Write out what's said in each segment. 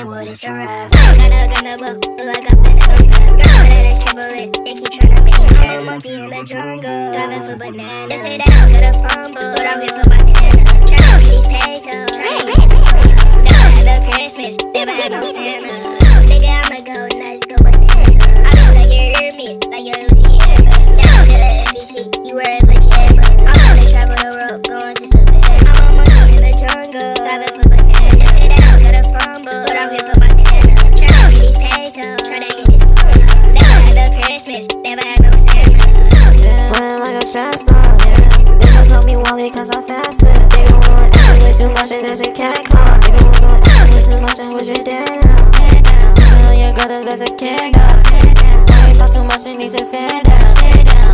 rough. Gonna, gonna blow, look like I'm finna go fuck. Girl, triple it, they keep tryna make me trip. Monkey in the jungle, diving for bananas. They say that I'm gonna fumble, but I'm here for my nana. Tryna get these pesos, tryna get these Never had no Christmas, never had no Santa. Running like a fast yeah. They call me Wally cause I'm faster. They gon' ask me way too much and there's a cat car. They gon' ask me way too much and with your dad now. Tell your girl that there's a car. Why you talk too much and need to fan down.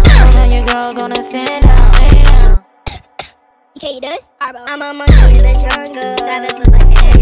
Don't tell your girl gonna fan down. Okay, you done? I'm a monkey in the jungle, diving for bananas. They